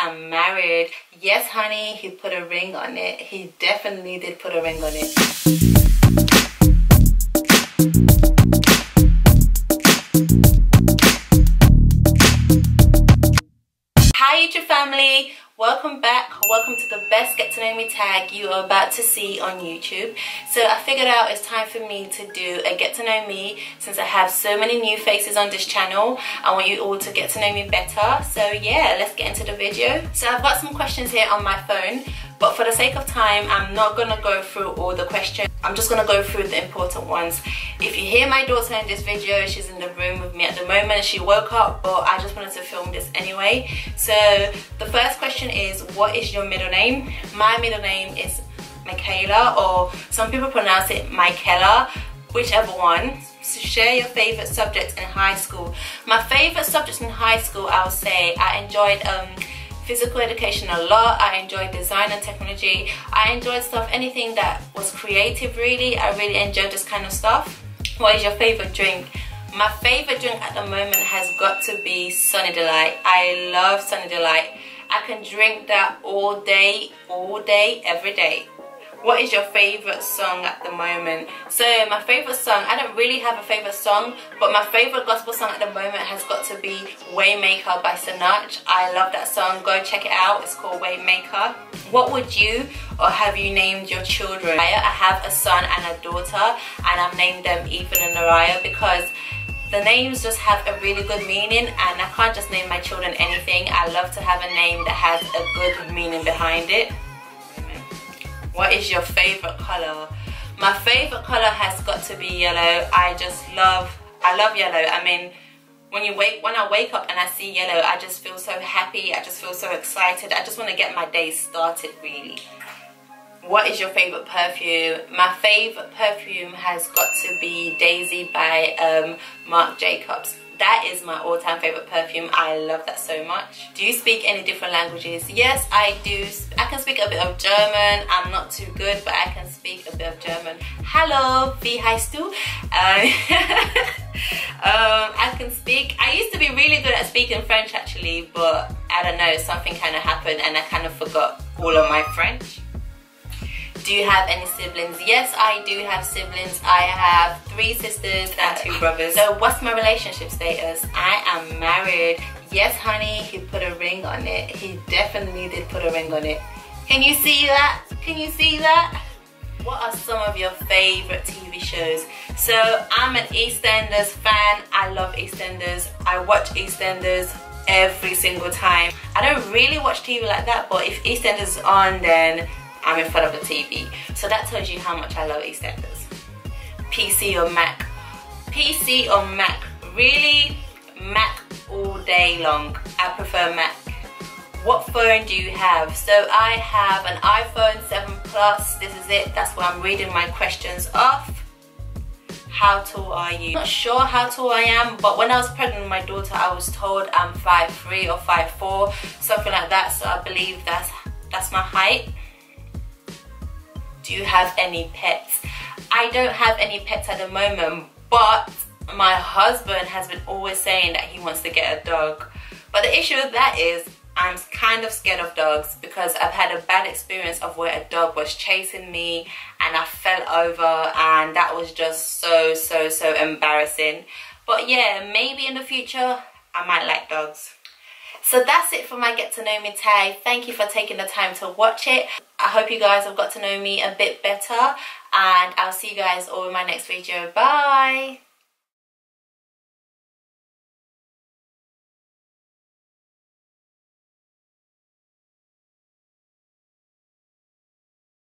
am married. Yes, honey, he put a ring on it. He definitely did put a ring on it. Family, welcome back. Welcome to the best get to know me tag you are about to see on youtube. So i figured out it's time for me to do a get to know me since i have so many new faces on this channel. I want you all to get to know me better. So yeah let's get into the video. So i've got some questions here on my phone but for the sake of time I'm not gonna go through all the questions I'm just gonna go through the important ones. If you hear my daughter in this video she's in the room with me at the moment. She woke up but I just wanted to film this anyway. So the first question is what is your middle name? My middle name is Michaela or some people pronounce it Michaela whichever one. So share your favorite subjects in high school. My favorite subjects in high school I'll say I enjoyed um, physical education a lot. I enjoyed design and technology. I enjoyed stuff, anything that was creative really. I really enjoyed this kind of stuff. What is your favorite drink? My favorite drink at the moment has got to be Sunny Delight. I love Sunny Delight. I can drink that all day, all day, every day what is your favorite song at the moment? So my favorite song i don't really have a favorite song but my favorite gospel song at the moment has got to be waymaker by Sinach. I love that song. Go check it out. It's called waymaker. What would you or have you named your children? I have a son and a daughter and i've named them ethan and Naraya because the names just have a really good meaning and I can't just name my children anything. I love to have a name that has a good meaning behind it. What is your favorite color? My favorite color has got to be yellow. I just love, I love yellow. I mean, when you wake, when I wake up and I see yellow, I just feel so happy. I just feel so excited. I just want to get my day started really. What is your favorite perfume? My favorite perfume has got to be Daisy by um, Marc Jacobs that is my all-time favorite perfume. I love that so much. Do you speak any different languages? Yes i do. I can speak a bit of german. I'm not too good but i can speak a bit of german. Hello wie heißt du? Um, um, i can speak i used to be really good at speaking french actually but i don't know something kind of happened and i kind of forgot all of my french do you have any siblings? Yes, I do have siblings. I have three sisters and two uh, brothers. So what's my relationship status? I am married. Yes, honey, he put a ring on it. He definitely did put a ring on it. Can you see that? Can you see that? What are some of your favorite TV shows? So I'm an EastEnders fan. I love EastEnders. I watch EastEnders every single time. I don't really watch TV like that, but if EastEnders is on, then I'm in front of the TV. So that tells you how much I love EastEnders. PC or Mac? PC or Mac? Really? Mac all day long. I prefer Mac. What phone do you have? So I have an iPhone 7 Plus. This is it. That's why I'm reading my questions off. How tall are you? Not sure how tall I am, but when I was pregnant with my daughter, I was told I'm 5'3 or 5'4, something like that. So I believe that's that's my height do you have any pets? I don't have any pets at the moment, but my husband has been always saying that he wants to get a dog. But the issue with that is I'm kind of scared of dogs because I've had a bad experience of where a dog was chasing me and I fell over and that was just so, so, so embarrassing. But yeah, maybe in the future, I might like dogs. So that's it for my get to know me tag. Thank you for taking the time to watch it. I hope you guys have got to know me a bit better and I'll see you guys all in my next video. Bye!